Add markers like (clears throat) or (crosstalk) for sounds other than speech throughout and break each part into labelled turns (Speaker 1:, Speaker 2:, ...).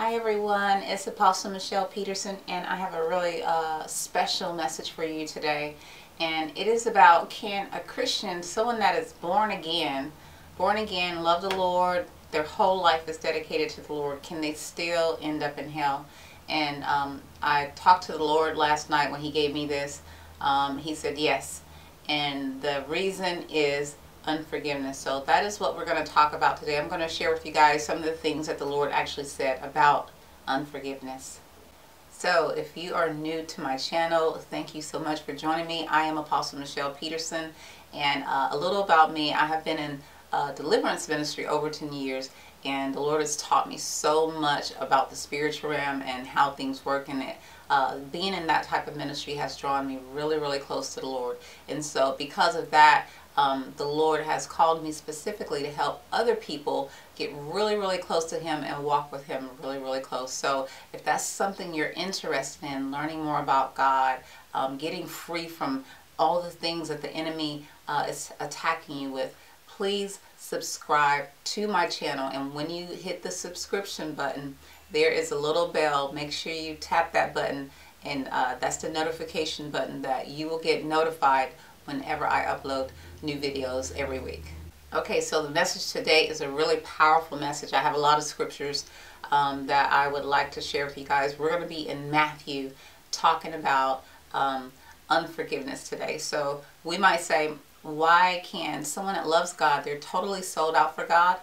Speaker 1: Hi everyone, it's Apostle Michelle Peterson and I have a really uh, special message for you today and it is about can a Christian, someone that is born again, born again, love the Lord, their whole life is dedicated to the Lord, can they still end up in hell? And um, I talked to the Lord last night when he gave me this. Um, he said yes and the reason is unforgiveness. So that is what we're going to talk about today. I'm going to share with you guys some of the things that the Lord actually said about unforgiveness. So if you are new to my channel, thank you so much for joining me. I am Apostle Michelle Peterson and uh, a little about me. I have been in uh, deliverance ministry over 10 years and the Lord has taught me so much about the spiritual realm and how things work in it. Uh, being in that type of ministry has drawn me really, really close to the Lord. And so because of that, um, the Lord has called me specifically to help other people get really, really close to Him and walk with Him really, really close. So if that's something you're interested in, learning more about God, um, getting free from all the things that the enemy uh, is attacking you with, please subscribe to my channel. And when you hit the subscription button, there is a little bell. Make sure you tap that button and uh, that's the notification button that you will get notified whenever I upload new videos every week. Okay, so the message today is a really powerful message. I have a lot of scriptures um, that I would like to share with you guys. We're going to be in Matthew talking about um, unforgiveness today. So we might say, why can someone that loves God, they're totally sold out for God,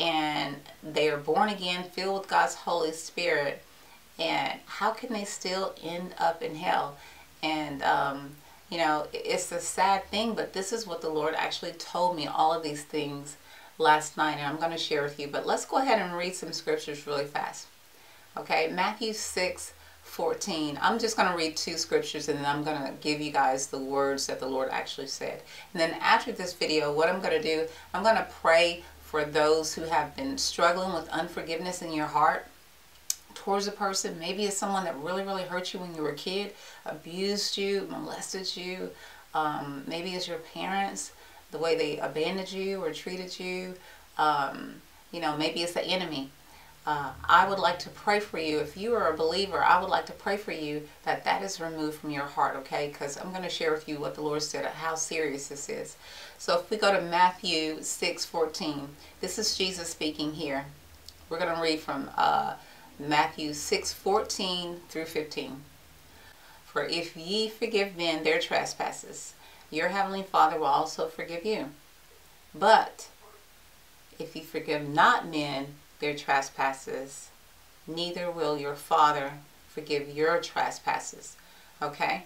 Speaker 1: and they are born again, filled with God's Holy Spirit, and how can they still end up in hell? And um, you know, it's a sad thing, but this is what the Lord actually told me, all of these things last night, and I'm going to share with you. But let's go ahead and read some scriptures really fast. Okay, Matthew 6, 14. I'm just going to read two scriptures and then I'm going to give you guys the words that the Lord actually said. And then after this video, what I'm going to do, I'm going to pray for those who have been struggling with unforgiveness in your heart towards a person. Maybe it's someone that really, really hurt you when you were a kid, abused you, molested you. Um, maybe it's your parents, the way they abandoned you or treated you. Um, you know, maybe it's the enemy. Uh, I would like to pray for you. If you are a believer, I would like to pray for you that that is removed from your heart, okay? Because I'm going to share with you what the Lord said, how serious this is. So if we go to Matthew 6, 14, this is Jesus speaking here. We're going to read from uh, Matthew 6, 14 through 15. For if ye forgive men their trespasses, your heavenly Father will also forgive you. But if ye forgive not men their trespasses, neither will your Father forgive your trespasses. Okay?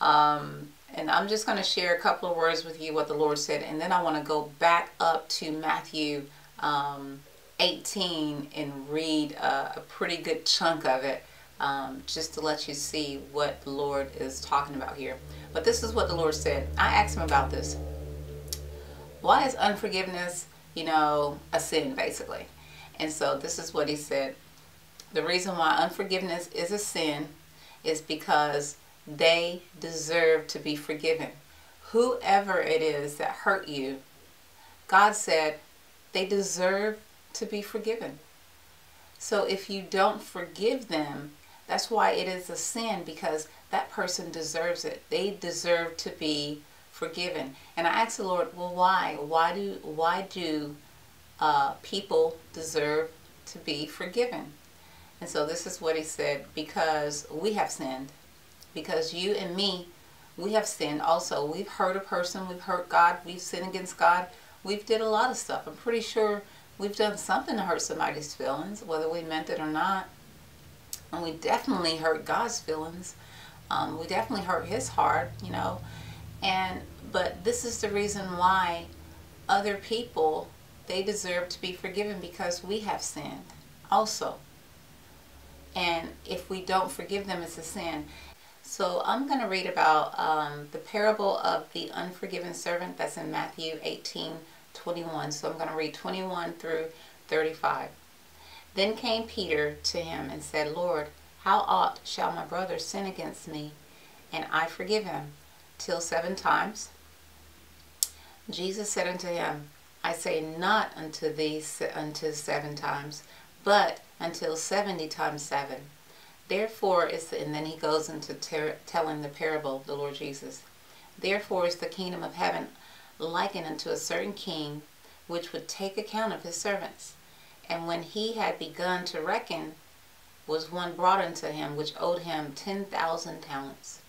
Speaker 1: Um, and I'm just going to share a couple of words with you what the Lord said, and then I want to go back up to Matthew um, 18 and read a, a pretty good chunk of it um, just to let you see what the Lord is talking about here. But this is what the Lord said. I asked him about this. Why is unforgiveness, you know, a sin basically? And so this is what he said. The reason why unforgiveness is a sin is because they deserve to be forgiven. Whoever it is that hurt you, God said they deserve to be forgiven. So if you don't forgive them, that's why it is a sin because that person deserves it. They deserve to be forgiven. And I asked the Lord, well, why? Why do why do uh, people deserve to be forgiven? And so this is what he said, because we have sinned. Because you and me, we have sinned also. We've hurt a person, we've hurt God, we've sinned against God. We've did a lot of stuff. I'm pretty sure we've done something to hurt somebody's feelings, whether we meant it or not. And we definitely hurt God's feelings. Um, we definitely hurt his heart, you know. And but this is the reason why other people they deserve to be forgiven because we have sinned also. And if we don't forgive them, it's a sin. So I'm going to read about um, the parable of the unforgiven servant that's in Matthew 18, 21. So I'm going to read 21 through 35. Then came Peter to him and said, Lord, how oft shall my brother sin against me, and I forgive him? Till seven times? Jesus said unto him, I say not unto thee unto seven times, but until 70 times 7. Therefore is and then he goes into telling the parable, the Lord Jesus. Therefore is the kingdom of heaven likened unto a certain king, which would take account of his servants. And when he had begun to reckon, was one brought unto him which owed him ten thousand talents.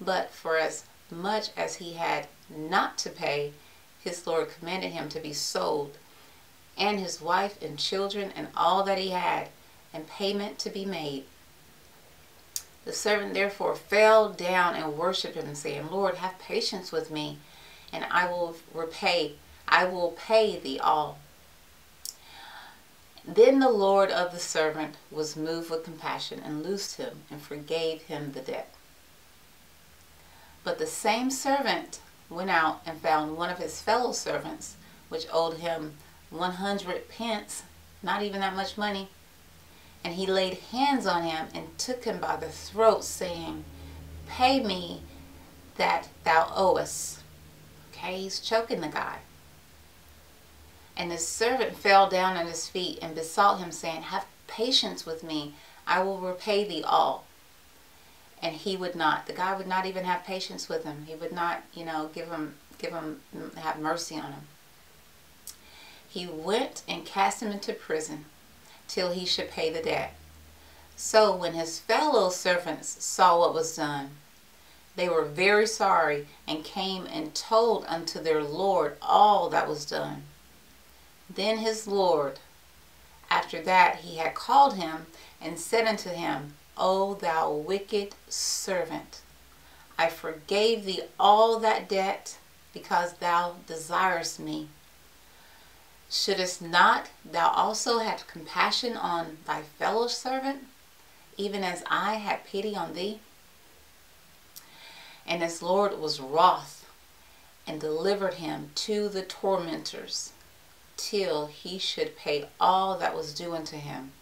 Speaker 1: But for as much as he had not to pay, his Lord commanded him to be sold, and his wife and children and all that he had, and payment to be made. The servant therefore fell down and worshipped him, saying, Lord, have patience with me, and I will repay, I will pay thee all. Then the Lord of the servant was moved with compassion and loosed him and forgave him the debt. But the same servant went out and found one of his fellow servants, which owed him 100 pence, not even that much money. And he laid hands on him and took him by the throat, saying, Pay me that thou owest. He's choking the guy. And the servant fell down at his feet and besought him, saying, Have patience with me, I will repay thee all. And he would not. The guy would not even have patience with him. He would not, you know, give him, give him, have mercy on him. He went and cast him into prison till he should pay the debt. So when his fellow servants saw what was done, they were very sorry and came and told unto their Lord all that was done. Then his Lord, after that he had called him and said unto him, O thou wicked servant, I forgave thee all that debt because thou desirest me. Shouldest not thou also have compassion on thy fellow servant, even as I had pity on thee? And his Lord was wroth and delivered him to the tormentors till he should pay all that was due unto him.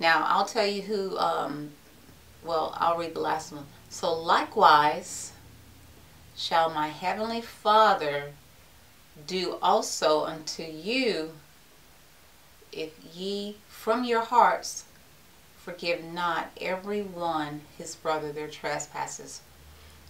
Speaker 1: Now, I'll tell you who, um, well, I'll read the last one. So, likewise shall my heavenly Father do also unto you if ye from your hearts forgive not every one his brother their trespasses.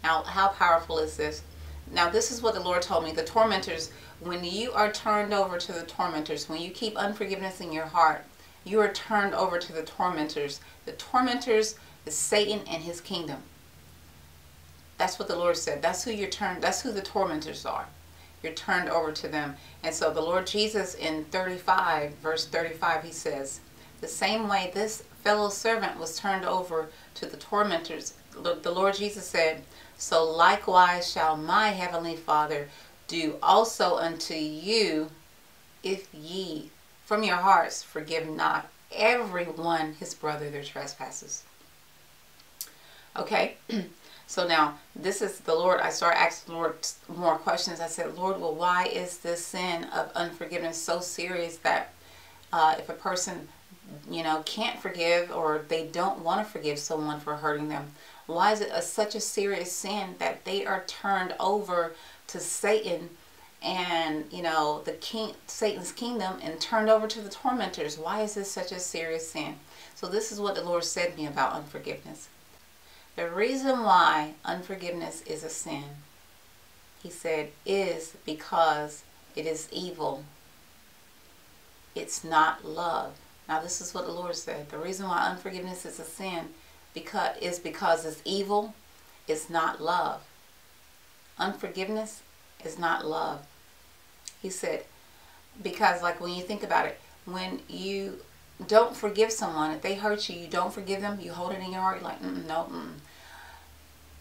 Speaker 1: Now, how powerful is this? Now, this is what the Lord told me. The tormentors, when you are turned over to the tormentors, when you keep unforgiveness in your heart, you are turned over to the tormentors. The tormentors is Satan and his kingdom. That's what the Lord said. That's who you're turned. That's who the tormentors are. You're turned over to them. And so the Lord Jesus in 35, verse 35, he says, the same way this fellow servant was turned over to the tormentors, the Lord Jesus said, so likewise shall my heavenly Father do also unto you if ye from your hearts forgive not every one his brother their trespasses. Okay, (clears throat) so now this is the Lord. I started asking Lord more questions. I said, Lord, well, why is this sin of unforgiveness so serious that uh, if a person, you know, can't forgive or they don't want to forgive someone for hurting them, why is it a, such a serious sin that they are turned over to Satan and you know the king Satan's kingdom and turned over to the tormentors? Why is this such a serious sin? So this is what the Lord said to me about unforgiveness. The reason why unforgiveness is a sin, he said, is because it is evil. It's not love. Now this is what the Lord said. The reason why unforgiveness is a sin because is because it's evil, it's not love. Unforgiveness is not love. He said, because like when you think about it, when you don't forgive someone, if they hurt you, you don't forgive them, you hold it in your heart, like, mm, no, mm.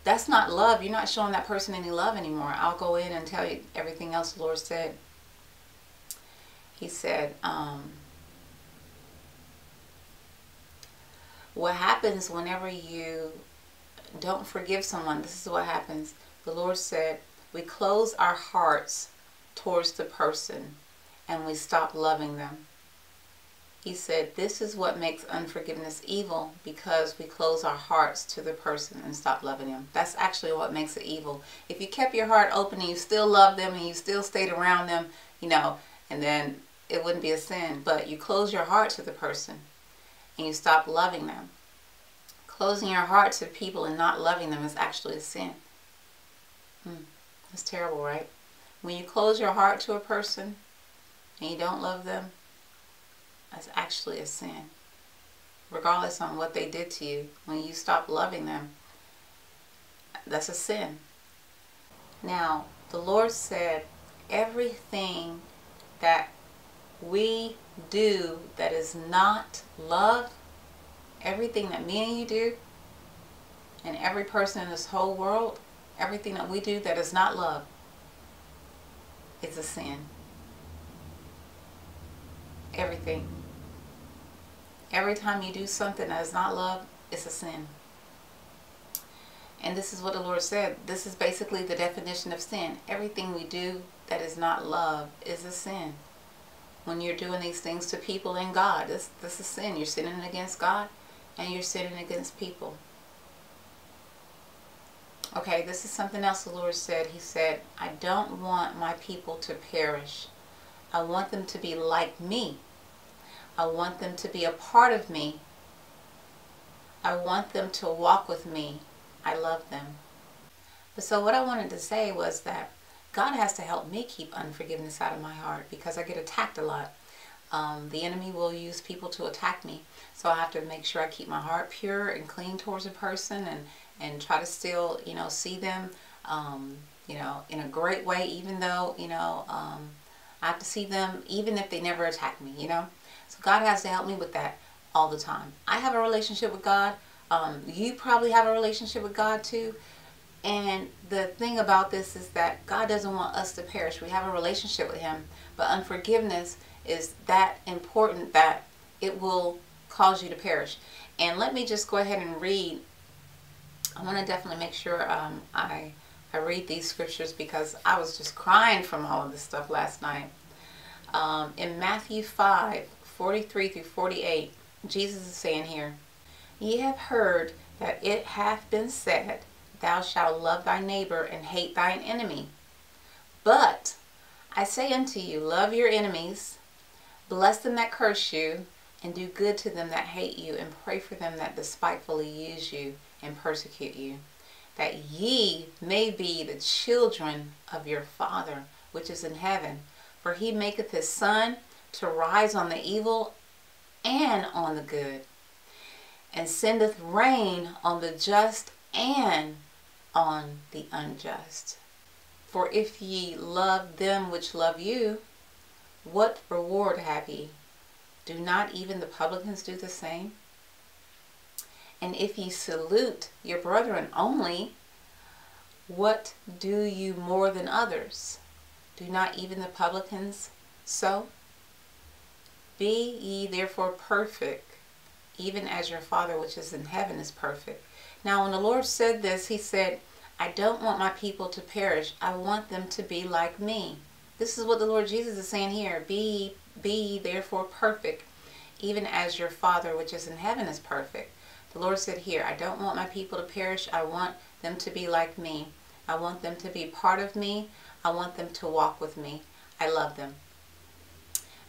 Speaker 1: that's not love. You're not showing that person any love anymore. I'll go in and tell you everything else the Lord said. He said, um, what happens whenever you don't forgive someone, this is what happens. The Lord said, we close our hearts towards the person and we stop loving them. He said, this is what makes unforgiveness evil because we close our hearts to the person and stop loving them. That's actually what makes it evil. If you kept your heart open and you still love them and you still stayed around them, you know, and then it wouldn't be a sin. But you close your heart to the person and you stop loving them. Closing your heart to people and not loving them is actually a sin. Hmm. That's terrible, right? When you close your heart to a person and you don't love them, that's actually a sin. Regardless on what they did to you, when you stop loving them, that's a sin. Now, the Lord said, everything that we do that is not love, everything that me and you do, and every person in this whole world, everything that we do that is not love, is a sin. Everything. Every time you do something that is not love, it's a sin. And this is what the Lord said. This is basically the definition of sin. Everything we do that is not love is a sin. When you're doing these things to people and God, this, this is sin. You're sinning against God and you're sinning against people. Okay, this is something else the Lord said. He said, I don't want my people to perish. I want them to be like me. I want them to be a part of me. I want them to walk with me. I love them. But so what I wanted to say was that God has to help me keep unforgiveness out of my heart because I get attacked a lot. Um, the enemy will use people to attack me. So I have to make sure I keep my heart pure and clean towards a person and and try to still, you know, see them, um, you know, in a great way, even though, you know, um, I have to see them even if they never attack me, you know. So God has to help me with that all the time. I have a relationship with God. Um, you probably have a relationship with God too. And the thing about this is that God doesn't want us to perish. We have a relationship with Him. But unforgiveness is that important that it will cause you to perish. And let me just go ahead and read I want to definitely make sure um, I, I read these scriptures because I was just crying from all of this stuff last night. Um, in Matthew 5, 43 through 48, Jesus is saying here, Ye have heard that it hath been said, Thou shalt love thy neighbor and hate thine enemy. But I say unto you, love your enemies, bless them that curse you, and do good to them that hate you, and pray for them that despitefully use you and persecute you, that ye may be the children of your Father which is in heaven. For he maketh his sun to rise on the evil and on the good, and sendeth rain on the just and on the unjust. For if ye love them which love you, what reward have ye? Do not even the publicans do the same? And if ye salute your brethren only, what do you more than others? Do not even the publicans so? Be ye therefore perfect, even as your Father which is in heaven is perfect. Now, when the Lord said this, He said, I don't want my people to perish. I want them to be like me. This is what the Lord Jesus is saying here. Be, be therefore perfect, even as your Father which is in heaven is perfect. The Lord said here, I don't want my people to perish. I want them to be like me. I want them to be part of me. I want them to walk with me. I love them.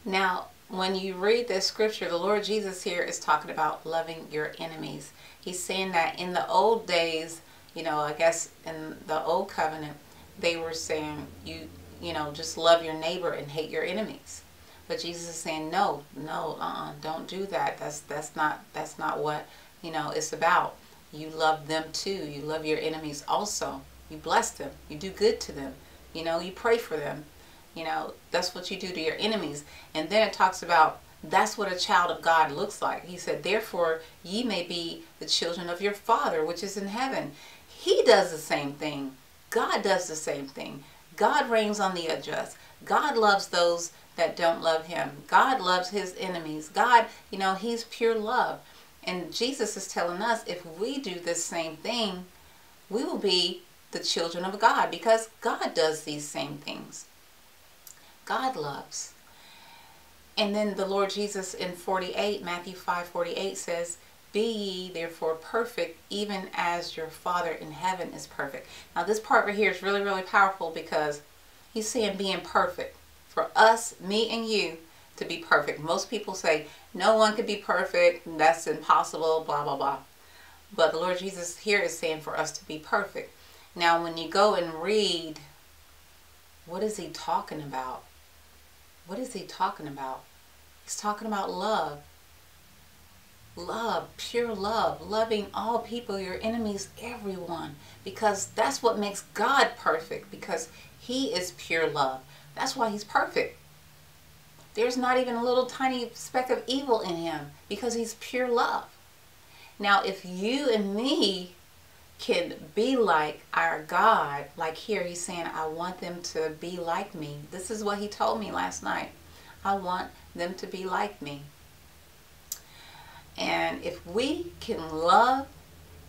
Speaker 1: Now, when you read this scripture, the Lord Jesus here is talking about loving your enemies. He's saying that in the old days, you know, I guess in the old covenant, they were saying you, you know, just love your neighbor and hate your enemies. But Jesus is saying, no, no, uh-uh, don't do that. That's that's not that's not what you know it's about. You love them too. You love your enemies also. You bless them. You do good to them. You know, you pray for them. You know, that's what you do to your enemies. And then it talks about that's what a child of God looks like. He said, Therefore, ye may be the children of your Father which is in heaven. He does the same thing. God does the same thing. God rains on the unjust. God loves those that don't love him. God loves his enemies. God, you know, he's pure love. And Jesus is telling us if we do this same thing, we will be the children of God because God does these same things. God loves. And then the Lord Jesus in 48, Matthew 5 48 says, Be ye therefore perfect, even as your Father in heaven is perfect. Now, this part right here is really, really powerful because he's saying being perfect. For us, me and you, to be perfect. Most people say no one could be perfect, that's impossible, blah, blah, blah. But the Lord Jesus here is saying for us to be perfect. Now, when you go and read, what is he talking about? What is he talking about? He's talking about love. Love, pure love, loving all people, your enemies, everyone. Because that's what makes God perfect, because he is pure love. That's why he's perfect. There's not even a little tiny speck of evil in him, because he's pure love. Now, if you and me can be like our God, like here he's saying, I want them to be like me. This is what he told me last night. I want them to be like me. And if we can love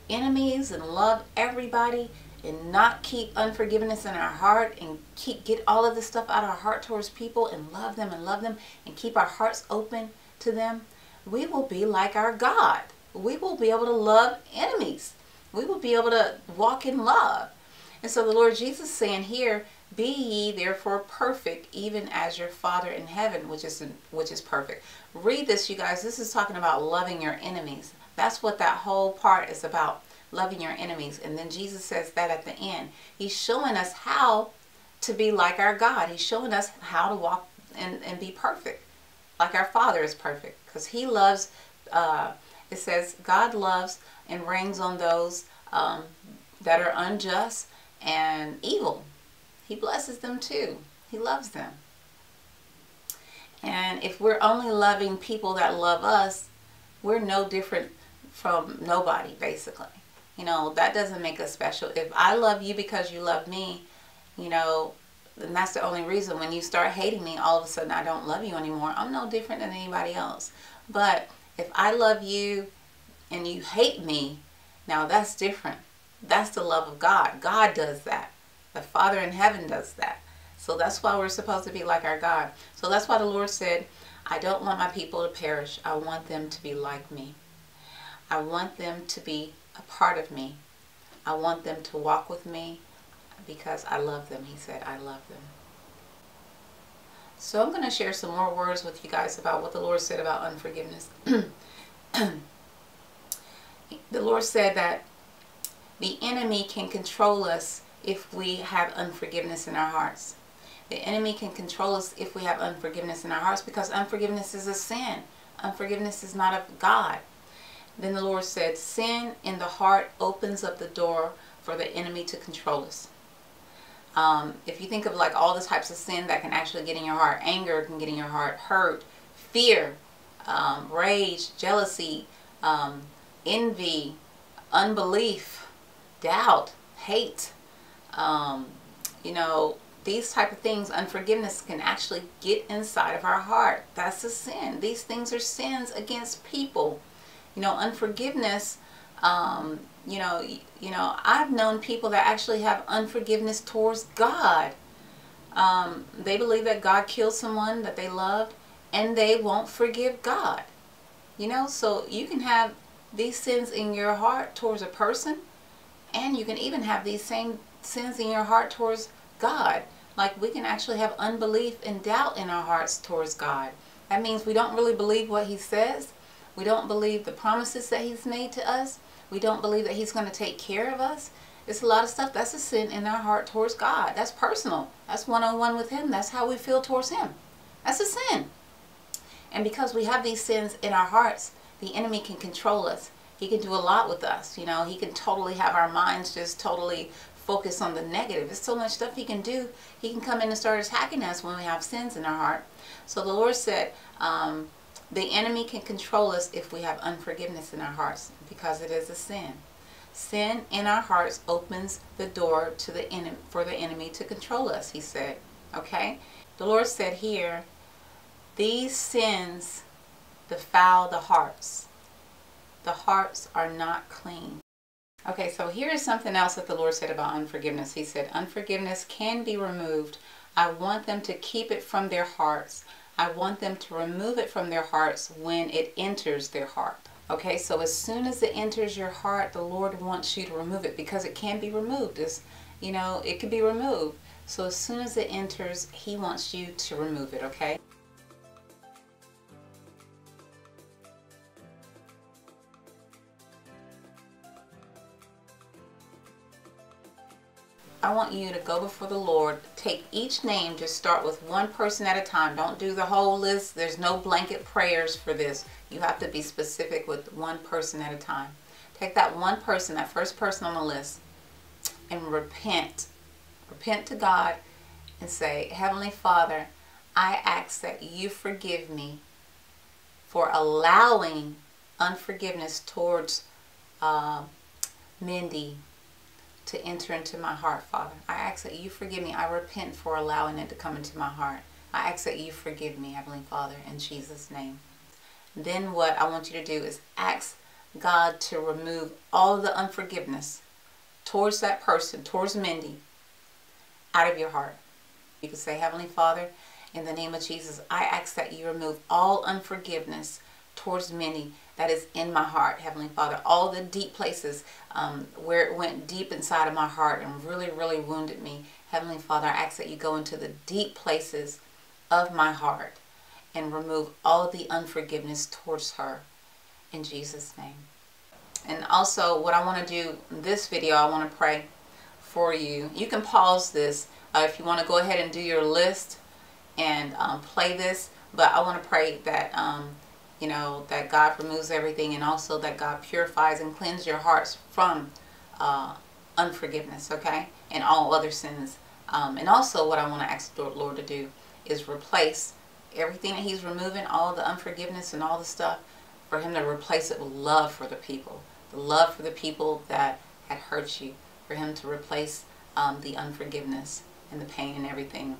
Speaker 1: enemies and love everybody and not keep unforgiveness in our heart and keep get all of this stuff out of our heart towards people and love them and love them and keep our hearts open to them, we will be like our God. We will be able to love enemies. We will be able to walk in love. And so the Lord Jesus saying here, be ye therefore perfect, even as your Father in heaven, which is which is perfect. Read this, you guys. This is talking about loving your enemies. That's what that whole part is about, loving your enemies. And then Jesus says that at the end. He's showing us how to be like our God. He's showing us how to walk and, and be perfect, like our Father is perfect. Because He loves, uh, it says, God loves and rains on those um, that are unjust and evil. He blesses them too. He loves them. And if we're only loving people that love us, we're no different from nobody, basically. You know, that doesn't make us special. If I love you because you love me, you know, then that's the only reason. When you start hating me, all of a sudden I don't love you anymore. I'm no different than anybody else. But if I love you and you hate me, now that's different. That's the love of God. God does that. The Father in heaven does that. So that's why we're supposed to be like our God. So that's why the Lord said, I don't want my people to perish. I want them to be like me. I want them to be a part of me. I want them to walk with me because I love them. He said, I love them. So I'm going to share some more words with you guys about what the Lord said about unforgiveness. (clears throat) the Lord said that the enemy can control us if we have unforgiveness in our hearts. The enemy can control us if we have unforgiveness in our hearts because unforgiveness is a sin. Unforgiveness is not of God. Then the Lord said, sin in the heart opens up the door for the enemy to control us. Um, if you think of like all the types of sin that can actually get in your heart, anger can get in your heart, hurt, fear, um, rage, jealousy, um, envy, unbelief, doubt, hate, um, you know, these type of things, unforgiveness can actually get inside of our heart. That's a sin. These things are sins against people. You know, unforgiveness, um, you know, you know, I've known people that actually have unforgiveness towards God. Um, they believe that God killed someone that they loved and they won't forgive God. You know, so you can have these sins in your heart towards a person and you can even have these same sins in your heart towards God. Like we can actually have unbelief and doubt in our hearts towards God. That means we don't really believe what he says. We don't believe the promises that he's made to us. We don't believe that he's going to take care of us. It's a lot of stuff that's a sin in our heart towards God. That's personal. That's one-on-one with him. That's how we feel towards him. That's a sin. And because we have these sins in our hearts, the enemy can control us. He can do a lot with us. You know, he can totally have our minds just totally focus on the negative. There's so much stuff he can do. He can come in and start attacking us when we have sins in our heart. So the Lord said, um, the enemy can control us if we have unforgiveness in our hearts because it is a sin. Sin in our hearts opens the door to the enemy for the enemy to control us, he said. Okay? The Lord said here, these sins defile the hearts. The hearts are not clean. Okay, so here is something else that the Lord said about unforgiveness. He said, unforgiveness can be removed. I want them to keep it from their hearts. I want them to remove it from their hearts when it enters their heart. Okay, so as soon as it enters your heart, the Lord wants you to remove it because it can be removed. It's, you know, it can be removed. So as soon as it enters, He wants you to remove it, okay? I want you to go before the Lord. Take each name, just start with one person at a time. Don't do the whole list. There's no blanket prayers for this. You have to be specific with one person at a time. Take that one person, that first person on the list, and repent. Repent to God and say, Heavenly Father, I ask that you forgive me for allowing unforgiveness towards uh, Mindy to enter into my heart, Father. I ask that you forgive me. I repent for allowing it to come into my heart. I ask that you forgive me, Heavenly Father, in Jesus' name. Then what I want you to do is ask God to remove all the unforgiveness towards that person, towards Mindy, out of your heart. You can say, Heavenly Father, in the name of Jesus, I ask that you remove all unforgiveness towards Mindy that is in my heart, Heavenly Father. All the deep places um, where it went deep inside of my heart and really, really wounded me. Heavenly Father, I ask that you go into the deep places of my heart and remove all the unforgiveness towards her in Jesus' name. And also, what I want to do in this video, I want to pray for you. You can pause this uh, if you want to go ahead and do your list and um, play this. But I want to pray that um, you know, that God removes everything and also that God purifies and cleanses your hearts from uh, unforgiveness, okay, and all other sins. Um, and also what I want to ask the Lord to do is replace everything that he's removing, all the unforgiveness and all the stuff, for him to replace it with love for the people. The love for the people that had hurt you. For him to replace um, the unforgiveness and the pain and everything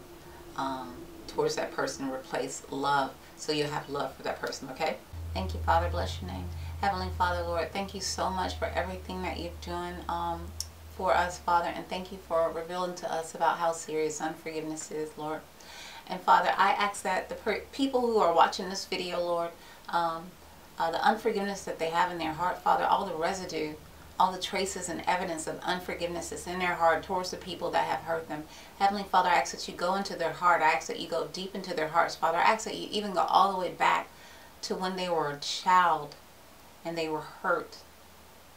Speaker 1: um, towards that person. Replace love so you'll have love for that person, okay? Thank you, Father. Bless your name. Heavenly Father, Lord, thank you so much for everything that you're doing um, for us, Father, and thank you for revealing to us about how serious unforgiveness is, Lord. And Father, I ask that the people who are watching this video, Lord, um, uh, the unforgiveness that they have in their heart, Father, all the residue all the traces and evidence of unforgiveness that's in their heart towards the people that have hurt them. Heavenly Father, I ask that you go into their heart. I ask that you go deep into their hearts, Father. I ask that you even go all the way back to when they were a child and they were hurt.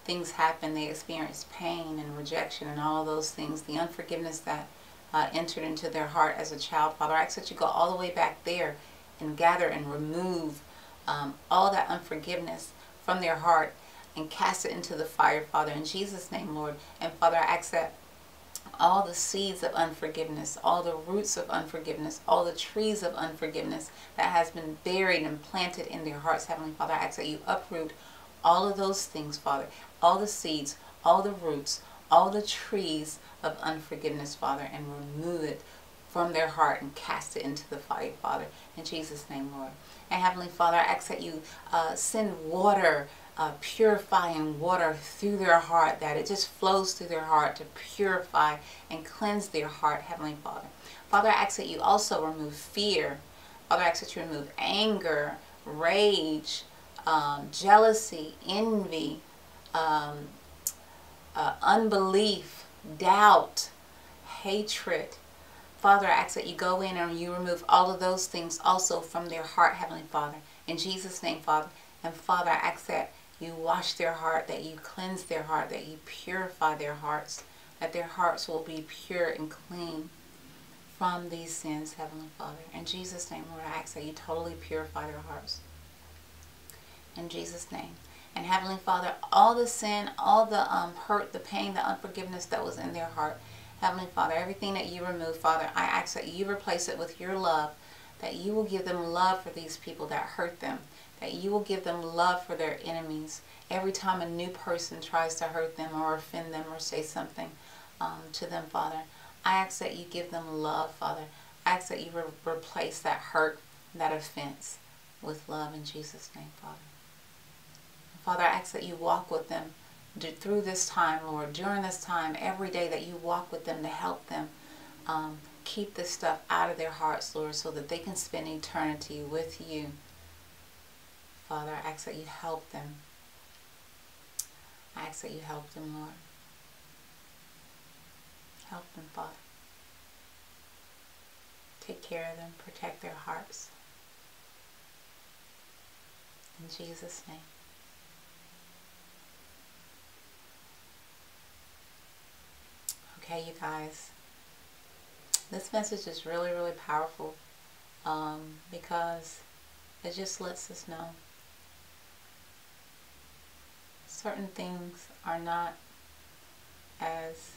Speaker 1: Things happened. They experienced pain and rejection and all those things. The unforgiveness that uh, entered into their heart as a child, Father. I ask that you go all the way back there and gather and remove um, all that unforgiveness from their heart and cast it into the fire, Father, in Jesus' name, Lord. And Father, I ask that all the seeds of unforgiveness, all the roots of unforgiveness, all the trees of unforgiveness that has been buried and planted in their hearts, Heavenly Father, I ask that you uproot all of those things, Father, all the seeds, all the roots, all the trees of unforgiveness, Father, and remove it from their heart and cast it into the fire, Father. In Jesus' name, Lord. And Heavenly Father, I ask that you uh, send water uh, purifying water through their heart, that it just flows through their heart to purify and cleanse their heart, Heavenly Father. Father, I ask that you also remove fear. Father, I ask that you remove anger, rage, um, jealousy, envy, um, uh, unbelief, doubt, hatred. Father, I ask that you go in and you remove all of those things also from their heart, Heavenly Father. In Jesus' name, Father. And Father, I ask that you wash their heart, that you cleanse their heart, that you purify their hearts, that their hearts will be pure and clean from these sins, Heavenly Father. In Jesus' name, Lord, I ask that you totally purify their hearts. In Jesus' name. And Heavenly Father, all the sin, all the um, hurt, the pain, the unforgiveness that was in their heart, Heavenly Father, everything that you remove, Father, I ask that you replace it with your love, that you will give them love for these people that hurt them, that you will give them love for their enemies. Every time a new person tries to hurt them or offend them or say something um, to them, Father, I ask that you give them love, Father. I ask that you re replace that hurt, that offense with love in Jesus' name, Father. Father, I ask that you walk with them through this time, Lord, during this time, every day that you walk with them to help them um, keep this stuff out of their hearts, Lord, so that they can spend eternity with you. Father, I ask that you help them. I ask that you help them, Lord. Help them, Father. Take care of them. Protect their hearts. In Jesus' name. Okay, you guys. This message is really, really powerful um, because it just lets us know certain things are not as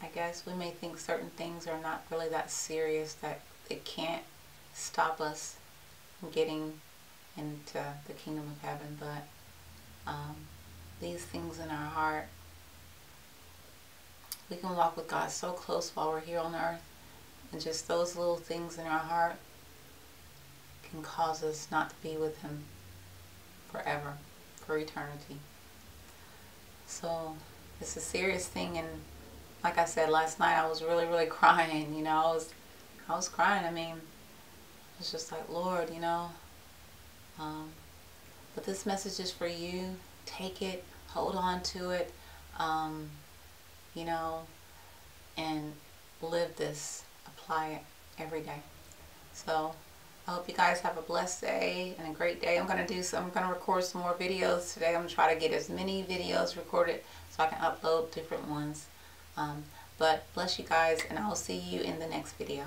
Speaker 1: I guess we may think certain things are not really that serious that it can't stop us from getting into the kingdom of heaven but um, these things in our heart we can walk with God so close while we're here on earth and just those little things in our heart can cause us not to be with him forever for eternity. So it's a serious thing and like I said last night I was really really (laughs) crying you know I was I was crying I mean it's just like Lord you know um, but this message is for you. Take it hold on to it um, you know and live this apply it every day. So I hope you guys have a blessed day and a great day. I'm going to do some, I'm going to record some more videos today. I'm going to try to get as many videos recorded so I can upload different ones. Um, but bless you guys and I'll see you in the next video.